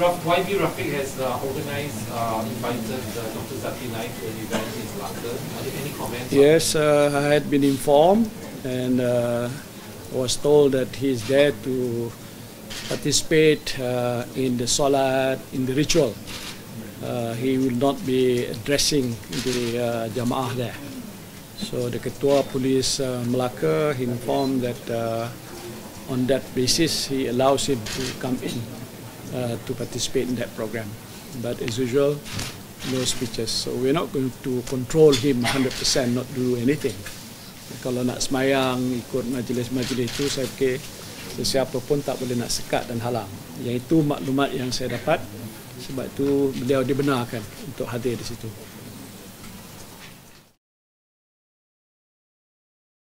YB Rafiq has uh, organized, uh, invited uh, Dr. Zakir Naik to an event in London. Are there any comments? Yes, uh, I had been informed and uh, was told that he's there to participate in the salat, in the ritual. He will not be addressing the jamaah there. So the Ketua Police uh, Melaka informed that uh, on that basis he allows him to come in uh, to participate in that program. But as usual, no speeches. So we're not going to control him 100% not do anything. Kalau nak semayang ikut majlis-majlis itu saya fikir sesiapa pun tak boleh nak sekat dan halang. Yang itu maklumat yang saya dapat sebab itu beliau dibenarkan untuk hadir di situ.